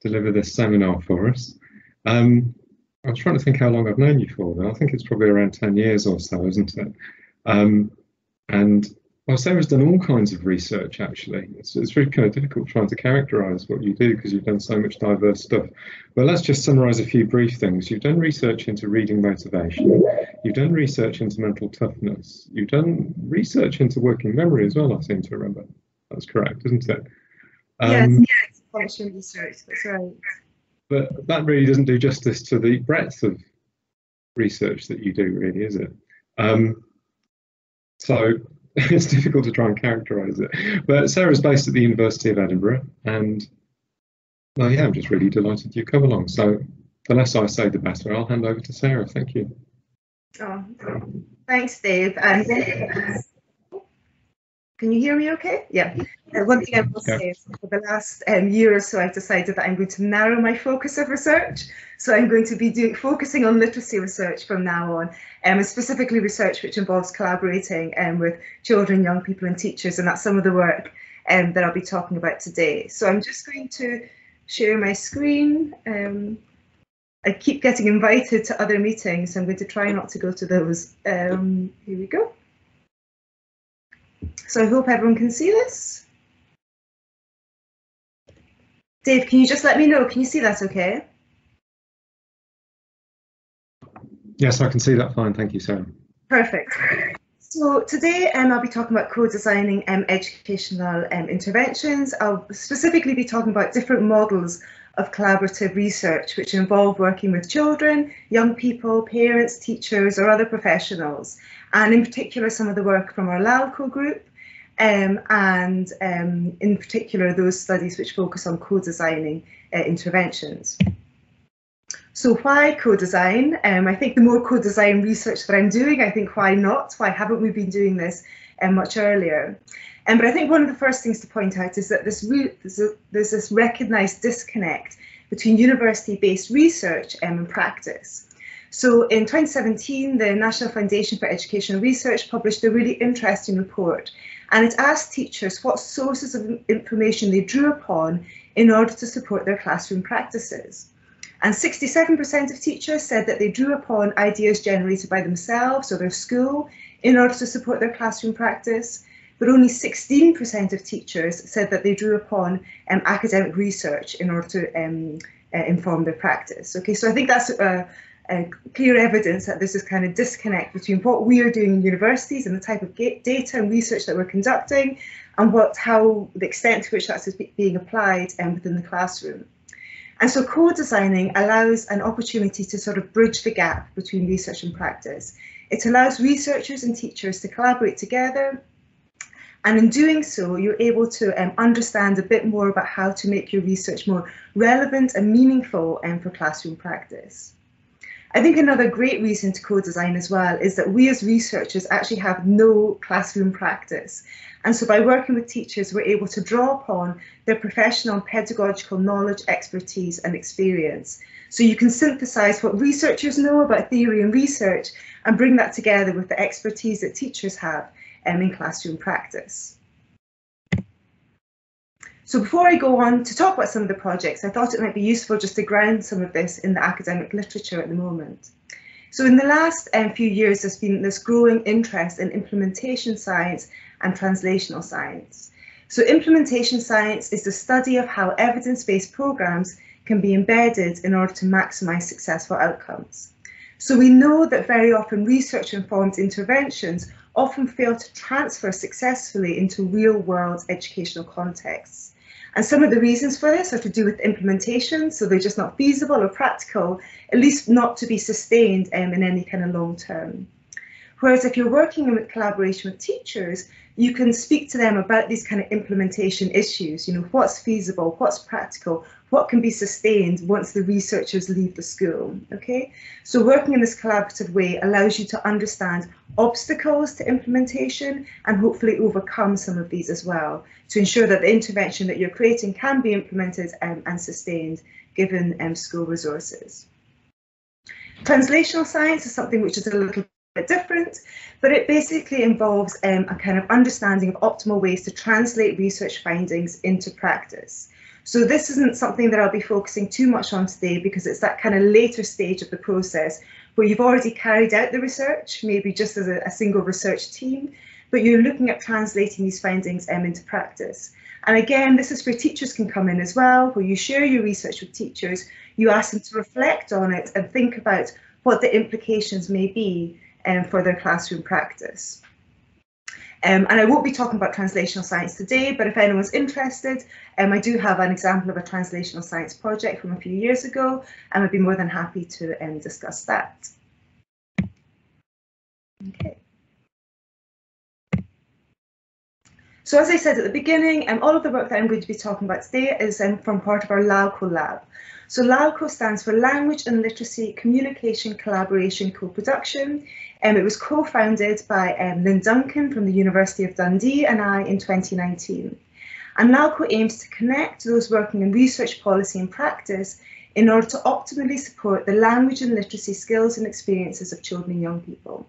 deliver this seminar for us. Um, I was trying to think how long I've known you for. Then I think it's probably around ten years or so, isn't it? Um, and well, Sarah's done all kinds of research actually. It's, it's really kind of difficult trying to characterize what you do because you've done so much diverse stuff. But let's just summarize a few brief things. You've done research into reading motivation. You've done research into mental toughness. You've done research into working memory as well, I seem to remember. That's correct, isn't it? Um, yes, yes, function research, that's right. But that really doesn't do justice to the breadth of research that you do, really, is it? Um, so it's difficult to try and characterise it. But Sarah's based at the University of Edinburgh, and well, yeah, I'm just really delighted you come along. So the less I say, the better. I'll hand over to Sarah. Thank you. Oh, thanks, Dave. And can you hear me okay? Yeah. Uh, one thing I will say is for the last um, year or so, I've decided that I'm going to narrow my focus of research. So I'm going to be doing, focusing on literacy research from now on, um, and specifically research which involves collaborating um, with children, young people and teachers, and that's some of the work um, that I'll be talking about today. So I'm just going to share my screen. Um, I keep getting invited to other meetings, so I'm going to try not to go to those. Um, here we go. So I hope everyone can see this. Dave, can you just let me know? Can you see that okay? Yes, I can see that fine. Thank you, Sarah. Perfect. So today um, I'll be talking about co-designing um, educational um, interventions. I'll specifically be talking about different models of collaborative research which involve working with children, young people, parents, teachers or other professionals, and in particular some of the work from our LALCO group um, and um, in particular those studies which focus on co-designing uh, interventions. So why co-design? Um, I think the more co-design research that I'm doing, I think why not? Why haven't we been doing this um, much earlier? Um, but I think one of the first things to point out is that this there's, this recognised disconnect between university-based research um, and practice. So in 2017, the National Foundation for Educational Research published a really interesting report and it asked teachers what sources of information they drew upon in order to support their classroom practices. And 67% of teachers said that they drew upon ideas generated by themselves or their school in order to support their classroom practice, but only 16% of teachers said that they drew upon um, academic research in order to um, uh, inform their practice. Okay, so I think that's uh, uh, clear evidence that there's this kind of disconnect between what we are doing in universities and the type of data and research that we're conducting and what how the extent to which that's being applied um, within the classroom. And so co-designing allows an opportunity to sort of bridge the gap between research and practice. It allows researchers and teachers to collaborate together and in doing so, you're able to um, understand a bit more about how to make your research more relevant and meaningful um, for classroom practice. I think another great reason to co-design as well is that we as researchers actually have no classroom practice. And so by working with teachers, we're able to draw upon their professional pedagogical knowledge, expertise and experience. So you can synthesize what researchers know about theory and research and bring that together with the expertise that teachers have um, in classroom practice. So before I go on to talk about some of the projects, I thought it might be useful just to ground some of this in the academic literature at the moment. So in the last um, few years, there's been this growing interest in implementation science and translational science. So implementation science is the study of how evidence-based programs can be embedded in order to maximise successful outcomes. So we know that very often research-informed interventions often fail to transfer successfully into real-world educational contexts. And some of the reasons for this are to do with implementation, so they're just not feasible or practical, at least not to be sustained um, in any kind of long term. Whereas if you're working in collaboration with teachers, you can speak to them about these kind of implementation issues, you know, what's feasible, what's practical, what can be sustained once the researchers leave the school, okay? So working in this collaborative way allows you to understand obstacles to implementation and hopefully overcome some of these as well to ensure that the intervention that you're creating can be implemented um, and sustained given um, school resources. Translational science is something which is a little bit different, but it basically involves um, a kind of understanding of optimal ways to translate research findings into practice. So this isn't something that I'll be focusing too much on today because it's that kind of later stage of the process where you've already carried out the research, maybe just as a, a single research team, but you're looking at translating these findings um, into practice. And again, this is where teachers can come in as well, where you share your research with teachers, you ask them to reflect on it and think about what the implications may be um, for their classroom practice. Um, and I won't be talking about translational science today, but if anyone's interested, um, I do have an example of a translational science project from a few years ago, and I'd be more than happy to um, discuss that. Okay. So as I said at the beginning, um, all of the work that I'm going to be talking about today is um, from part of our LALCO lab. So LALCO stands for Language and Literacy Communication Collaboration Co-Production. Um, it was co-founded by um, Lynne Duncan from the University of Dundee and I in 2019. And LALCO aims to connect those working in research policy and practice in order to optimally support the language and literacy skills and experiences of children and young people.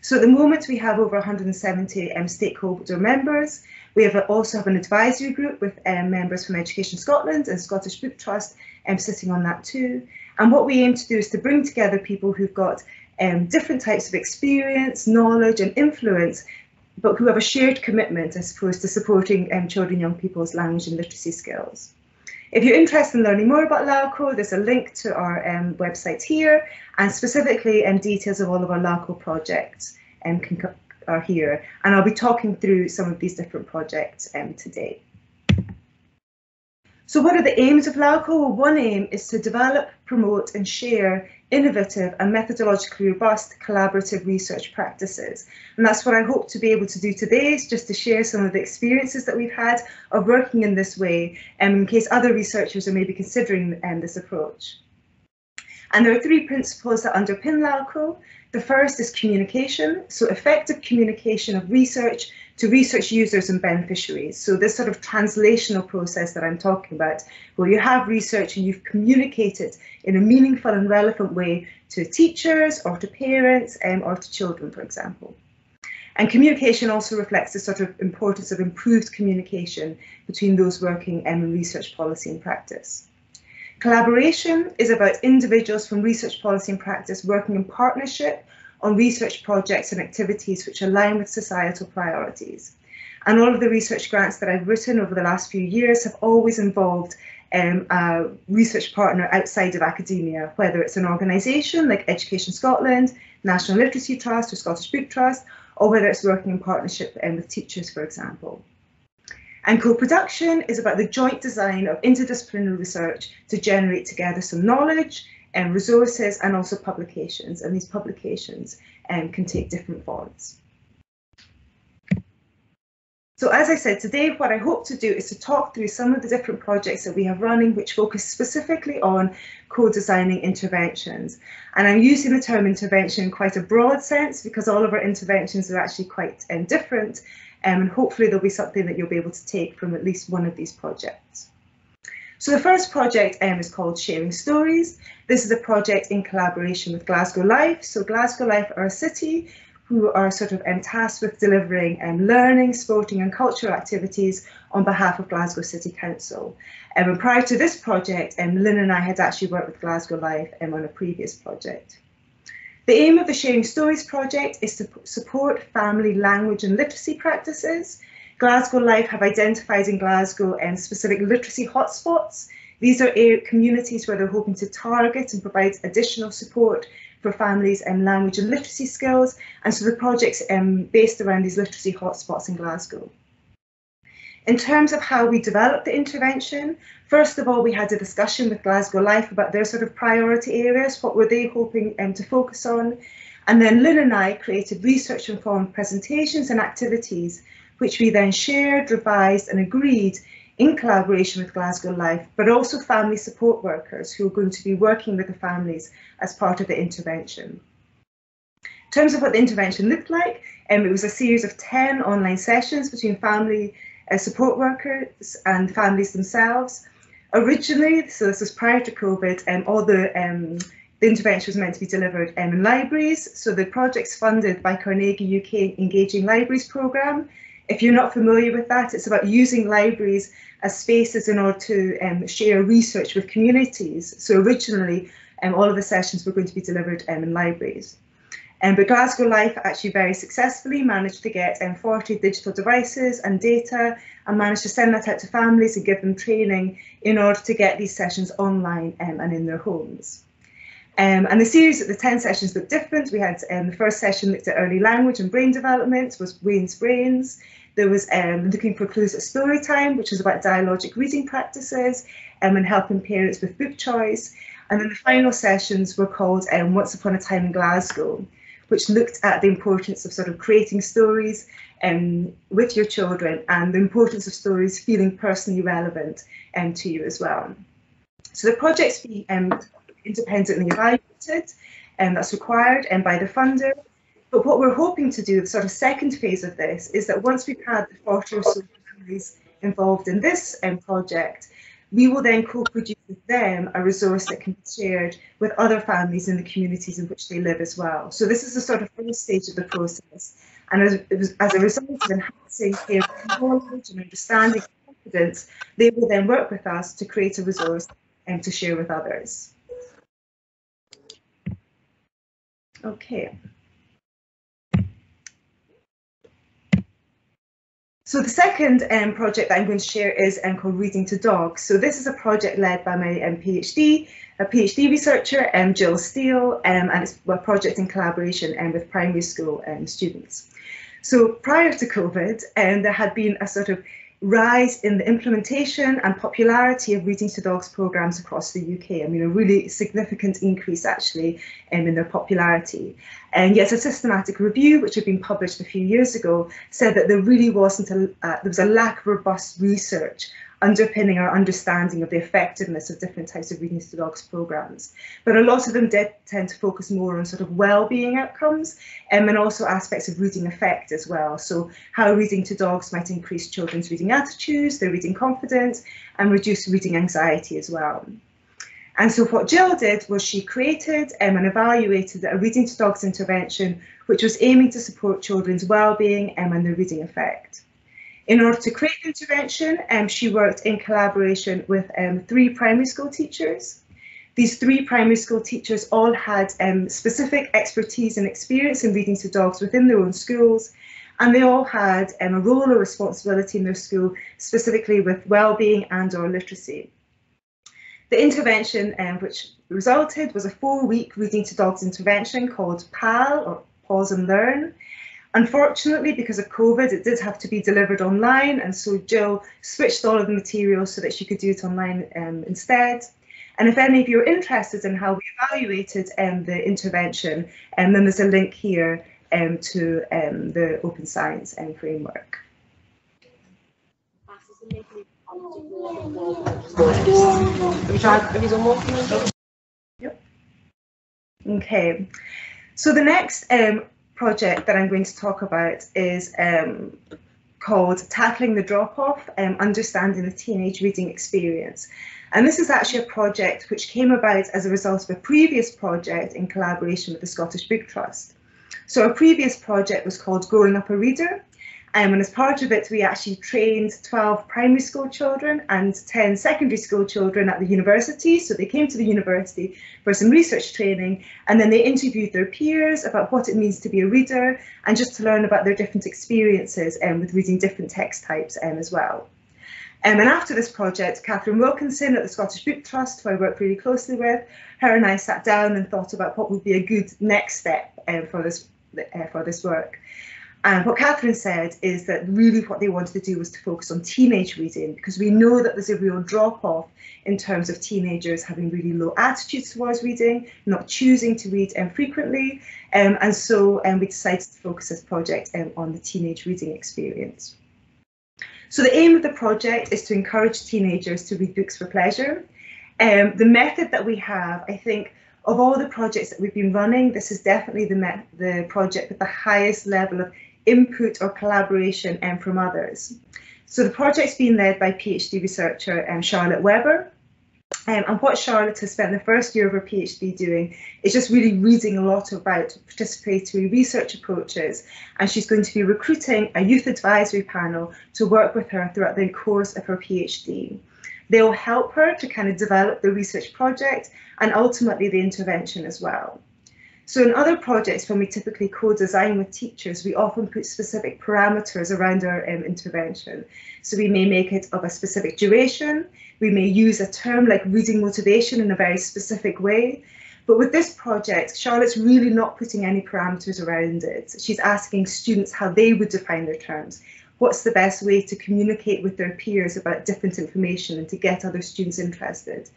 So at the moment we have over 170 um, stakeholder members. We have also have an advisory group with um, members from Education Scotland and Scottish Book Trust um, sitting on that too. And what we aim to do is to bring together people who've got um, different types of experience, knowledge and influence, but who have a shared commitment, I suppose, to supporting um, children young people's language and literacy skills. If you're interested in learning more about LALCO, there's a link to our um, website here, and specifically um, details of all of our LALCO projects um, can, are here. And I'll be talking through some of these different projects um, today. So what are the aims of LALCO? One aim is to develop, promote and share innovative and methodologically robust collaborative research practices. And that's what I hope to be able to do today is just to share some of the experiences that we've had of working in this way um, in case other researchers are maybe considering um, this approach. And there are three principles that underpin LALCO. The first is communication, so effective communication of research to research users and beneficiaries. So this sort of translational process that I'm talking about, where you have research and you've communicated in a meaningful and relevant way to teachers or to parents um, or to children, for example. And communication also reflects the sort of importance of improved communication between those working um, in research policy and practice. Collaboration is about individuals from research policy and practice working in partnership on research projects and activities which align with societal priorities. And all of the research grants that I've written over the last few years have always involved um, a research partner outside of academia, whether it's an organisation like Education Scotland, National Literacy Trust or Scottish Book Trust, or whether it's working in partnership um, with teachers, for example. And co-production is about the joint design of interdisciplinary research to generate together some knowledge and resources and also publications. And these publications um, can take different forms. So as I said, today what I hope to do is to talk through some of the different projects that we have running which focus specifically on co-designing interventions. And I'm using the term intervention in quite a broad sense because all of our interventions are actually quite um, different um, and hopefully there'll be something that you'll be able to take from at least one of these projects. So the first project um, is called Sharing Stories. This is a project in collaboration with Glasgow Life. So Glasgow Life are a city who are sort of tasked with delivering um, learning, sporting and cultural activities on behalf of Glasgow City Council. Um, and prior to this project, um, Lynne and I had actually worked with Glasgow Life um, on a previous project. The aim of the Sharing Stories project is to support family language and literacy practices Glasgow Life have identified in Glasgow um, specific literacy hotspots. These are communities where they're hoping to target and provide additional support for families and language and literacy skills. And so the project's um, based around these literacy hotspots in Glasgow. In terms of how we developed the intervention, first of all, we had a discussion with Glasgow Life about their sort of priority areas, what were they hoping um, to focus on. And then Lynne and I created research informed presentations and activities which we then shared, revised and agreed in collaboration with Glasgow Life, but also family support workers who are going to be working with the families as part of the intervention. In terms of what the intervention looked like, um, it was a series of 10 online sessions between family uh, support workers and families themselves. Originally, so this was prior to COVID, um, all the um, The intervention was meant to be delivered um, in libraries, so the project's funded by Carnegie UK Engaging Libraries programme. If you're not familiar with that, it's about using libraries as spaces in order to um, share research with communities. So originally, um, all of the sessions were going to be delivered um, in libraries. Um, but Glasgow Life actually very successfully managed to get um, 40 digital devices and data and managed to send that out to families and give them training in order to get these sessions online um, and in their homes. Um, and the series of the 10 sessions looked different. We had um, the first session looked at early language and brain development, was Wayne's Brains. There was um, looking for clues at story time, which was about dialogic reading practices um, and helping parents with book choice. And then the final sessions were called um, Once Upon a Time in Glasgow, which looked at the importance of sort of creating stories um, with your children and the importance of stories feeling personally relevant um, to you as well. So the project's be um, independently evaluated and that's required and by the funder. But what we're hoping to do, the sort of second phase of this, is that once we've had the 40 or so families involved in this um, project, we will then co-produce with them a resource that can be shared with other families in the communities in which they live as well. So this is the sort of first stage of the process. And as, as a result of enhancing their knowledge and understanding and confidence, they will then work with us to create a resource and to share with others. Okay. So the second um, project that I'm going to share is um, called Reading to Dogs. So this is a project led by my um, PhD, a PhD researcher, um, Jill Steele, um, and it's a project in collaboration um, with primary school um, students. So prior to COVID, um, there had been a sort of rise in the implementation and popularity of Reading to Dogs programs across the UK. I mean, a really significant increase actually um, in their popularity. And yet a systematic review, which had been published a few years ago, said that there really wasn't a, uh, there was a lack of robust research underpinning our understanding of the effectiveness of different types of reading to dogs programs. But a lot of them did tend to focus more on sort of well-being outcomes um, and also aspects of reading affect as well. So how reading to dogs might increase children's reading attitudes, their reading confidence, and reduce reading anxiety as well. And so what Jill did was she created um, and evaluated a reading to dogs intervention which was aiming to support children's well-being um, and their reading affect. In order to create the intervention, um, she worked in collaboration with um, three primary school teachers. These three primary school teachers all had um, specific expertise and experience in reading to dogs within their own schools, and they all had um, a role or responsibility in their school, specifically with well-being and or literacy. The intervention um, which resulted was a four-week reading to dogs intervention called PAL, or Pause and Learn, Unfortunately, because of COVID, it did have to be delivered online, and so Jill switched all of the materials so that she could do it online um, instead. And if any of you are interested in how we evaluated um, the intervention, um, then there's a link here um, to um, the Open Science um, framework. Yep. Okay. So the next um, project that I'm going to talk about is um, called Tackling the Drop Off um, Understanding the Teenage Reading Experience. And this is actually a project which came about as a result of a previous project in collaboration with the Scottish Book Trust. So, a previous project was called Growing Up a Reader, um, and as part of it, we actually trained 12 primary school children and 10 secondary school children at the university. So they came to the university for some research training and then they interviewed their peers about what it means to be a reader and just to learn about their different experiences um, with reading different text types um, as well. Um, and after this project, Catherine Wilkinson at the Scottish Book Trust, who I work really closely with, her and I sat down and thought about what would be a good next step um, for this uh, for this work. And what Catherine said is that really what they wanted to do was to focus on teenage reading because we know that there's a real drop off in terms of teenagers having really low attitudes towards reading, not choosing to read um, frequently. Um, and so um, we decided to focus this project um, on the teenage reading experience. So the aim of the project is to encourage teenagers to read books for pleasure. Um, the method that we have, I think, of all the projects that we've been running, this is definitely the, the project with the highest level of input or collaboration um, from others. So the project's been led by PhD researcher um, Charlotte Webber, Um, and what Charlotte has spent the first year of her PhD doing is just really reading a lot about participatory research approaches. And she's going to be recruiting a youth advisory panel to work with her throughout the course of her PhD. They'll help her to kind of develop the research project and ultimately the intervention as well. So in other projects, when we typically co-design with teachers, we often put specific parameters around our um, intervention. So we may make it of a specific duration, we may use a term like reading motivation in a very specific way. But with this project, Charlotte's really not putting any parameters around it. She's asking students how they would define their terms. What's the best way to communicate with their peers about different information and to get other students interested?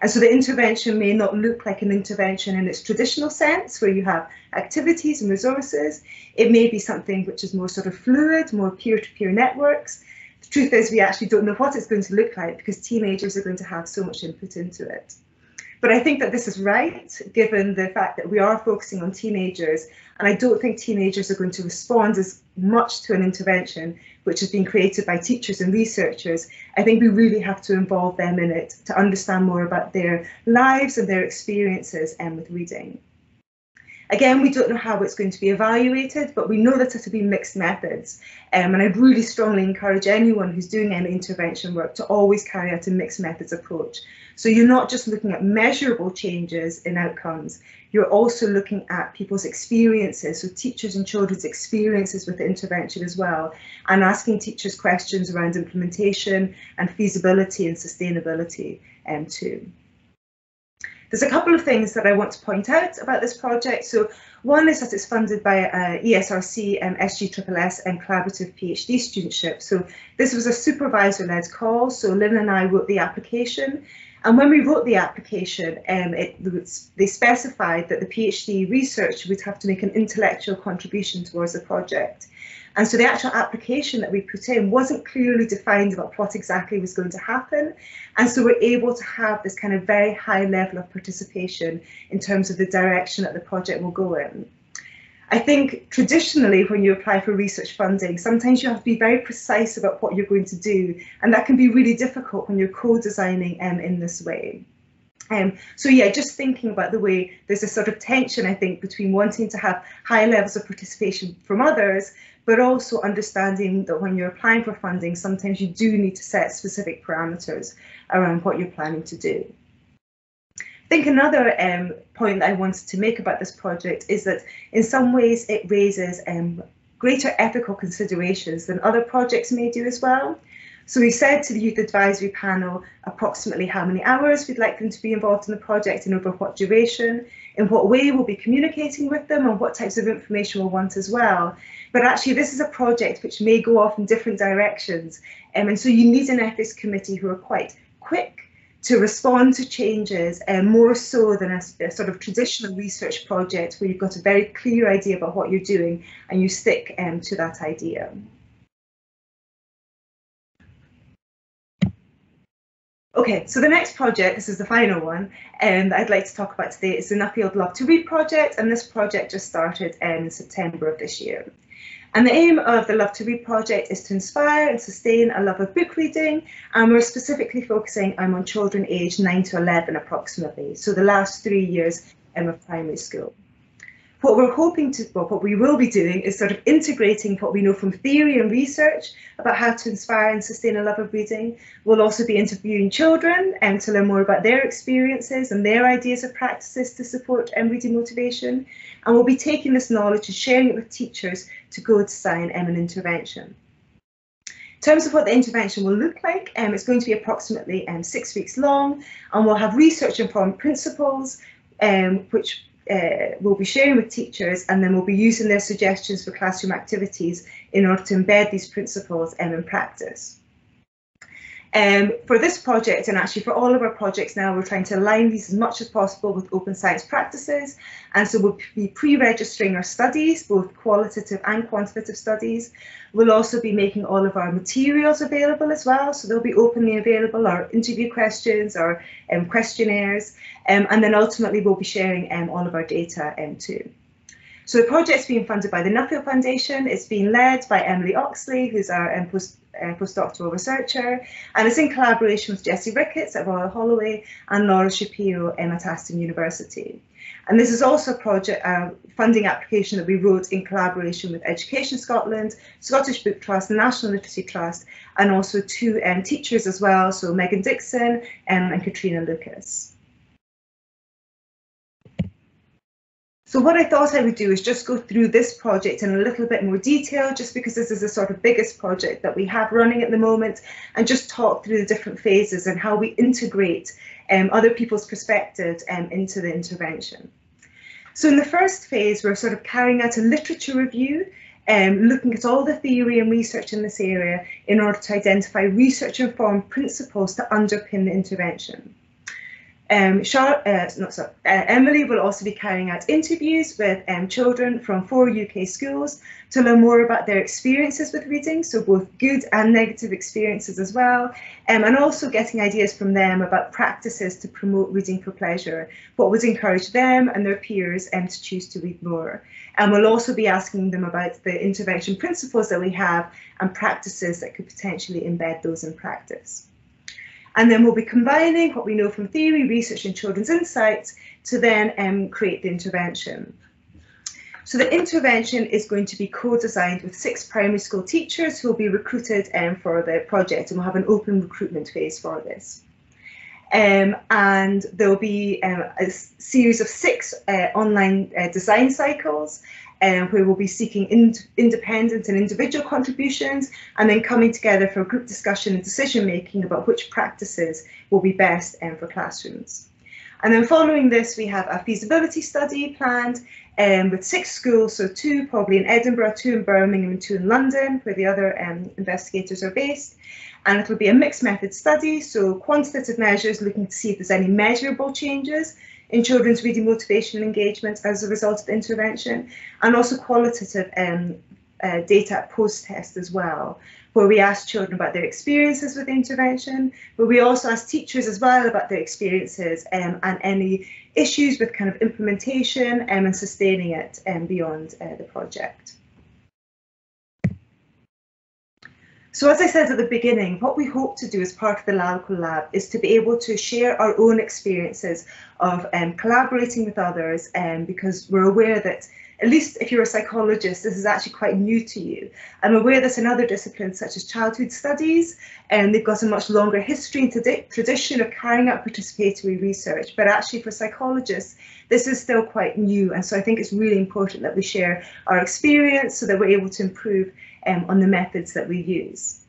And so the intervention may not look like an intervention in its traditional sense, where you have activities and resources. It may be something which is more sort of fluid, more peer-to-peer -peer networks. The truth is we actually don't know what it's going to look like because teenagers are going to have so much input into it. But I think that this is right, given the fact that we are focusing on teenagers, and I don't think teenagers are going to respond as much to an intervention which has been created by teachers and researchers. I think we really have to involve them in it to understand more about their lives and their experiences and with reading. Again, we don't know how it's going to be evaluated, but we know that it'll be mixed methods. Um, and I'd really strongly encourage anyone who's doing any intervention work to always carry out a mixed methods approach. So you're not just looking at measurable changes in outcomes, you're also looking at people's experiences, so teachers and children's experiences with the intervention as well, and asking teachers questions around implementation and feasibility and sustainability um, too. There's a couple of things that I want to point out about this project. So one is that it's funded by uh, ESRC and SGSSS and Collaborative PhD Studentship. So this was a supervisor-led call. So Lynne and I wrote the application. And when we wrote the application, um, it, they specified that the PhD research would have to make an intellectual contribution towards the project. And so the actual application that we put in wasn't clearly defined about what exactly was going to happen. And so we're able to have this kind of very high level of participation in terms of the direction that the project will go in. I think traditionally when you apply for research funding, sometimes you have to be very precise about what you're going to do. And that can be really difficult when you're co-designing um, in this way. Um, so yeah, just thinking about the way there's a sort of tension, I think, between wanting to have high levels of participation from others, but also understanding that when you're applying for funding, sometimes you do need to set specific parameters around what you're planning to do. I think another um, point that I wanted to make about this project is that in some ways it raises um, greater ethical considerations than other projects may do as well. So we said to the Youth Advisory Panel approximately how many hours we'd like them to be involved in the project and over what duration, in what way we'll be communicating with them and what types of information we'll want as well. But actually this is a project which may go off in different directions um, and so you need an ethics committee who are quite quick to respond to changes and um, more so than a, a, sort of traditional research project where you've got a very clear idea about what you're doing and you stick um, to that idea. Okay, so the next project, this is the final one, um, I'd like to talk about today is the Nuffield Love to Read project, and this project just started in September of this year. And the aim of the Love to Read project is to inspire and sustain a love of book reading, and we're specifically focusing um, on children aged 9 to 11 approximately, so the last three years um, of primary school. What we're hoping to, well, what we will be doing is sort of integrating what we know from theory and research about how to inspire and sustain a love of reading. We'll also be interviewing children and um, to learn more about their experiences and their ideas of practices to support um, reading motivation. And we'll be taking this knowledge and sharing it with teachers to co-design um, an intervention. In terms of what the intervention will look like, um, it's going to be approximately um, six weeks long, and we'll have research informed principles, um, which uh, we'll be sharing with teachers and then we'll be using their suggestions for classroom activities in order to embed these principles um, in practice. Um, for this project, and actually for all of our projects now, we're trying to align these as much as possible with open science practices. And so we'll be pre-registering our studies, both qualitative and quantitative studies. We'll also be making all of our materials available as well. So they'll be openly available, our interview questions, our um, questionnaires, um, and then ultimately we'll be sharing um, all of our data um, too. So the project's being funded by the Nuffield Foundation. It's being led by Emily Oxley, who's our um, post uh, postdoctoral researcher, and it's in collaboration with Jessie Ricketts at Royal Holloway and Laura Shapiro at Aston University. And this is also a project uh, funding application that we wrote in collaboration with Education Scotland, Scottish Book Trust, National Literacy Trust, and also two um, teachers as well, so Megan Dixon um, and Katrina Lucas. So what I thought I would do is just go through this project in a little bit more detail, just because this is the sort of biggest project that we have running at the moment, and just talk through the different phases and how we integrate um, other people's perspectives um, into the intervention. So in the first phase, we're sort of carrying out a literature review, um, looking at all the theory and research in this area in order to identify research-informed principles to underpin the intervention. Um, Char uh, not so, uh, Emily will also be carrying out interviews with um, children from four UK schools to learn more about their experiences with reading, so both good and negative experiences as well, um, and also getting ideas from them about practices to promote reading for pleasure, what would encourage them and their peers um, to choose to read more. And we'll also be asking them about the intervention principles that we have and practices that could potentially embed those in practice. And then we'll be combining what we know from theory, research and children's insights to then um, create the intervention. So the intervention is going to be co-designed with six primary school teachers who will be recruited um, for the project and we'll have an open recruitment phase for this. Um, and there'll be um, a series of six uh, online uh, design cycles um, where we'll be seeking in, independent and individual contributions and then coming together for a group discussion and decision making about which practices will be best um, for classrooms. And then following this, we have a feasibility study planned um, with six schools, so two probably in Edinburgh, two in Birmingham and two in London, where the other um, investigators are based. And it will be a mixed method study, so quantitative measures looking to see if there's any measurable changes in children's reading motivation and engagement as a result of intervention, and also qualitative um, uh, data post-test as well, where we ask children about their experiences with intervention, but we also ask teachers as well about their experiences um, and any issues with kind of implementation um, and sustaining it um, beyond uh, the project. So as I said at the beginning, what we hope to do as part of the LALCO Lab is to be able to share our own experiences of um, collaborating with others um, because we're aware that at least if you're a psychologist, this is actually quite new to you. I'm aware that in other disciplines such as childhood studies, and um, they've got a much longer history and tradition of carrying out participatory research, but actually for psychologists, this is still quite new. And so I think it's really important that we share our experience so that we're able to improve um, on the methods that we use.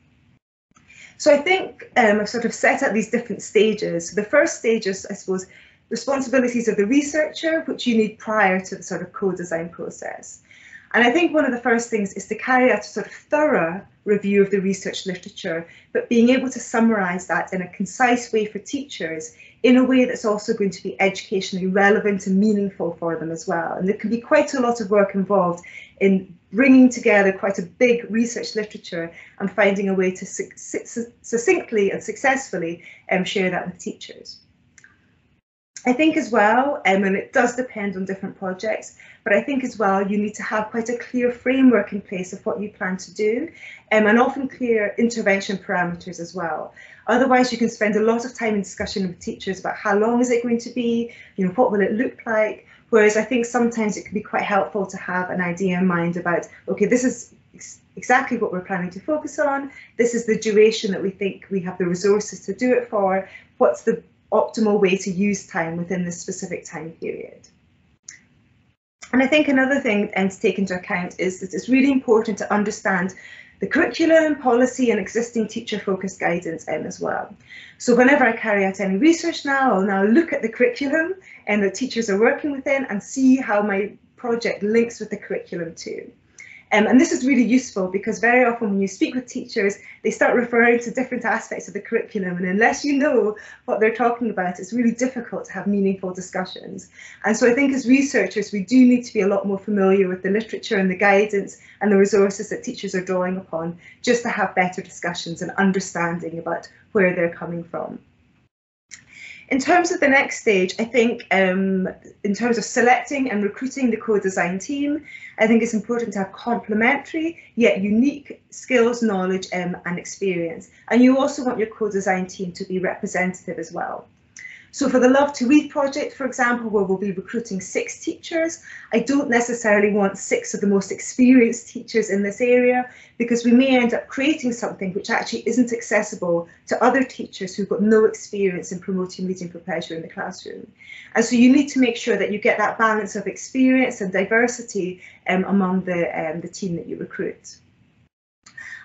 So I think um, I've sort of set out these different stages. The first stage is, I suppose, responsibilities of the researcher, which you need prior to the sort of co-design process. And I think one of the first things is to carry out a sort of thorough review of the research literature, but being able to summarise that in a concise way for teachers in a way that's also going to be educationally relevant and meaningful for them as well. And there can be quite a lot of work involved in bringing together quite a big research literature and finding a way to succinctly and successfully um, share that with teachers. I think as well, um, and it does depend on different projects, but I think as well you need to have quite a clear framework in place of what you plan to do um, and often clear intervention parameters as well. Otherwise you can spend a lot of time in discussion with teachers about how long is it going to be, you know, what will it look like, Whereas I think sometimes it can be quite helpful to have an idea in mind about, okay, this is ex exactly what we're planning to focus on. This is the duration that we think we have the resources to do it for. What's the optimal way to use time within this specific time period? And I think another thing and to take into account is that it's really important to understand the curriculum, policy and existing teacher focused guidance in as well. So whenever I carry out any research now, I'll now look at the curriculum and the teachers are working within and see how my project links with the curriculum too. Um, and this is really useful because very often when you speak with teachers, they start referring to different aspects of the curriculum. And unless you know what they're talking about, it's really difficult to have meaningful discussions. And so I think as researchers, we do need to be a lot more familiar with the literature and the guidance and the resources that teachers are drawing upon, just to have better discussions and understanding about where they're coming from. In terms of the next stage, I think um, in terms of selecting and recruiting the co-design team, I think it's important to have complementary yet unique skills, knowledge um, and experience. And you also want your co-design team to be representative as well. So for the Love to Read project, for example, where we'll be recruiting six teachers, I don't necessarily want six of the most experienced teachers in this area because we may end up creating something which actually isn't accessible to other teachers who've got no experience in promoting reading for pleasure in the classroom. And so you need to make sure that you get that balance of experience and diversity um, among the, um, the team that you recruit.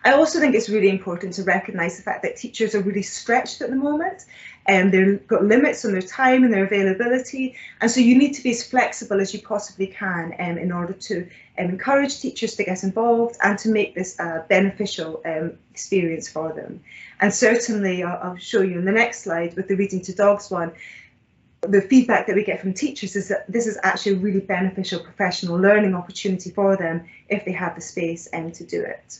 I also think it's really important to recognise the fact that teachers are really stretched at the moment and they've got limits on their time and their availability. And so you need to be as flexible as you possibly can um, in order to um, encourage teachers to get involved and to make this a beneficial um, experience for them. And certainly, I'll, I'll show you in the next slide with the Reading to Dogs one, the feedback that we get from teachers is that this is actually a really beneficial professional learning opportunity for them if they have the space um, to do it.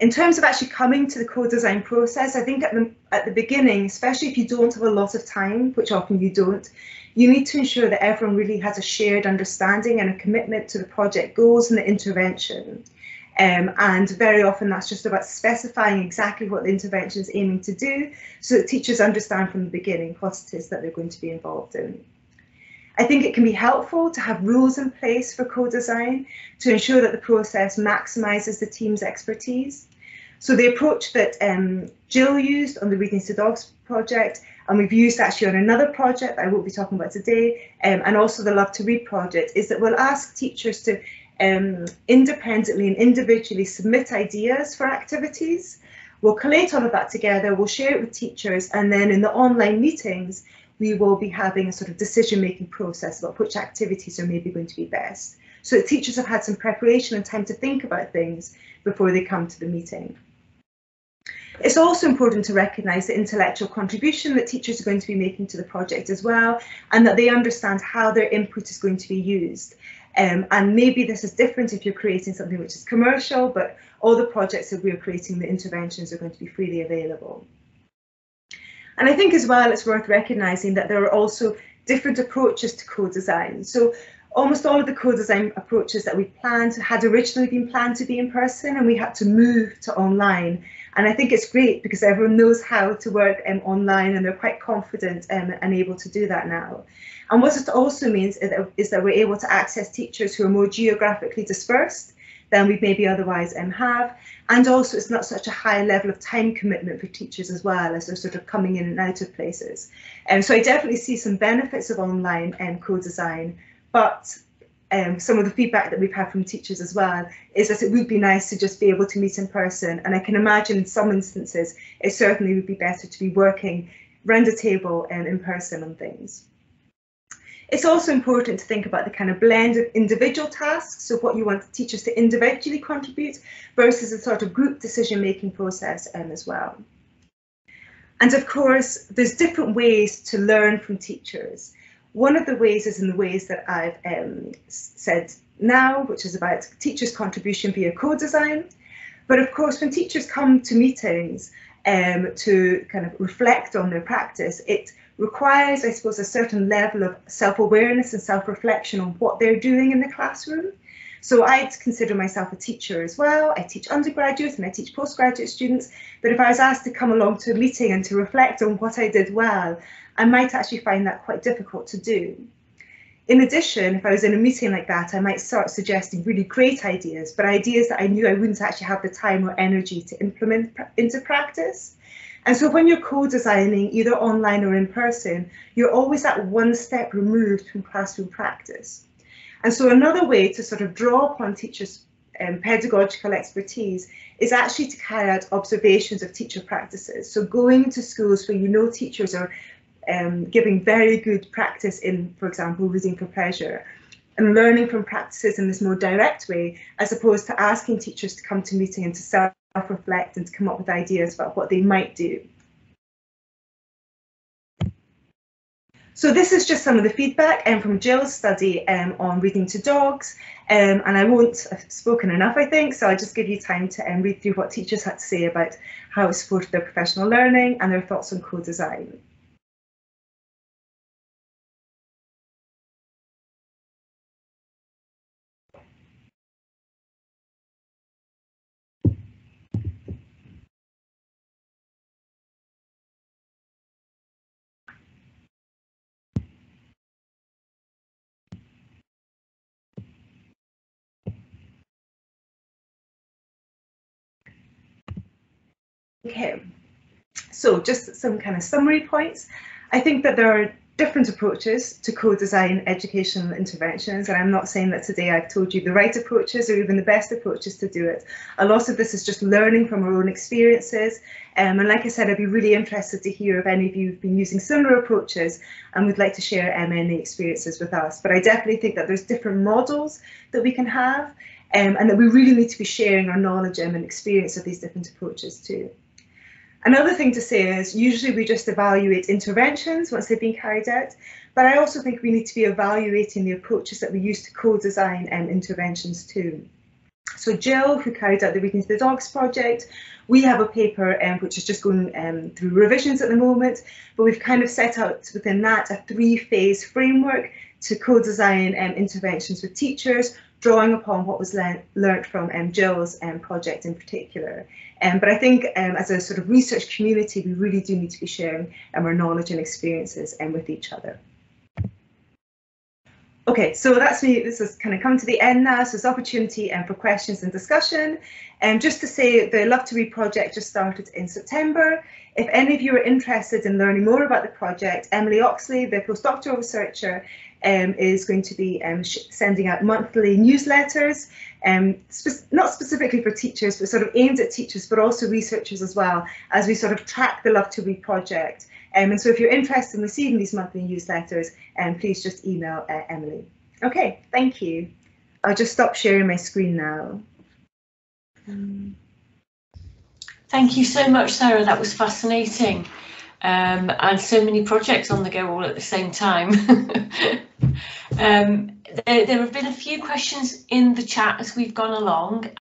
In terms of actually coming to the co-design process, I think at the, at the beginning, especially if you don't have a lot of time, which often you don't, you need to ensure that everyone really has a shared understanding and a commitment to the project goals and the intervention. Um, and very often that's just about specifying exactly what the intervention is aiming to do so that teachers understand from the beginning what it is that they're going to be involved in. I think it can be helpful to have rules in place for co-design to ensure that the process maximises the team's expertise. So the approach that um, Jill used on the Reading to Dogs project, and we've used actually on another project I won't be talking about today, um, and also the Love to Read project, is that we'll ask teachers to um, independently and individually submit ideas for activities. We'll collate all of that together, we'll share it with teachers, and then in the online meetings, we will be having a sort of decision-making process about which activities are maybe going to be best. So that teachers have had some preparation and time to think about things before they come to the meeting. It's also important to recognise the intellectual contribution that teachers are going to be making to the project as well, and that they understand how their input is going to be used. Um, and maybe this is different if you're creating something which is commercial, but all the projects that we're creating, the interventions are going to be freely available. And I think as well, it's worth recognising that there are also different approaches to co-design. So almost all of the co-design approaches that we planned had originally been planned to be in person and we had to move to online. And I think it's great because everyone knows how to work um, online and they're quite confident um, and able to do that now. And what it also means is that we're able to access teachers who are more geographically dispersed than we maybe otherwise um, have. And also it's not such a high level of time commitment for teachers as well as they're sort of coming in and out of places. And um, so I definitely see some benefits of online um, co-design, but um, some of the feedback that we've had from teachers as well is that it would be nice to just be able to meet in person. And I can imagine in some instances, it certainly would be better to be working round a table and in person on things. It's also important to think about the kind of blend of individual tasks, so what you want teachers to individually contribute versus a sort of group decision making process um, as well. And of course, there's different ways to learn from teachers. One of the ways is in the ways that I've um, said now, which is about teachers' contribution via co-design. But of course, when teachers come to meetings um, to kind of reflect on their practice, it requires, I suppose, a certain level of self-awareness and self-reflection on what they're doing in the classroom. So I'd consider myself a teacher as well. I teach undergraduates and I teach postgraduate students. But if I was asked to come along to a meeting and to reflect on what I did well, I might actually find that quite difficult to do. In addition, if I was in a meeting like that, I might start suggesting really great ideas, but ideas that I knew I wouldn't actually have the time or energy to implement into practice. And so when you're co-designing either online or in person, you're always at one step removed from classroom practice. And so another way to sort of draw upon teachers' um, pedagogical expertise is actually to carry out observations of teacher practices. So going to schools where you know teachers are um, giving very good practice in, for example, reading for pleasure, and learning from practices in this more direct way, as opposed to asking teachers to come to meeting and to self reflect and to come up with ideas about what they might do. So this is just some of the feedback um, from Jill's study um, on reading to dogs, um, and I won't have spoken enough, I think, so I'll just give you time to um, read through what teachers had to say about how it supported their professional learning and their thoughts on co-design. Okay, so just some kind of summary points. I think that there are different approaches to co-design educational interventions and I'm not saying that today I've told you the right approaches or even the best approaches to do it. A lot of this is just learning from our own experiences um, and like I said I'd be really interested to hear if any of you have been using similar approaches and would like to share um, any experiences with us but I definitely think that there's different models that we can have um, and that we really need to be sharing our knowledge and experience of these different approaches too. Another thing to say is usually we just evaluate interventions once they've been carried out, but I also think we need to be evaluating the approaches that we use to co-design um, interventions too. So Jill, who carried out the Reading to the Dogs project, we have a paper um, which is just going um, through revisions at the moment, but we've kind of set out within that a three-phase framework to co-design um, interventions with teachers, drawing upon what was le learnt from um, Jill's um, project in particular. Um, but I think um, as a sort of research community, we really do need to be sharing um, our knowledge and experiences um, with each other. Okay, so that's me. This has kind of come to the end now. So it's opportunity um, for questions and discussion. And um, just to say, the Love to Read project just started in September. If any of you are interested in learning more about the project, Emily Oxley, the postdoctoral researcher, um, is going to be um, sending out monthly newsletters, um, spe not specifically for teachers, but sort of aimed at teachers, but also researchers as well, as we sort of track the Love to Read project. Um, and so if you're interested in receiving these monthly newsletters, um, please just email uh, Emily. Okay, thank you. I'll just stop sharing my screen now. Thank you so much, Sarah. That was fascinating. Um, and so many projects on the go all at the same time. um, there, there have been a few questions in the chat as we've gone along.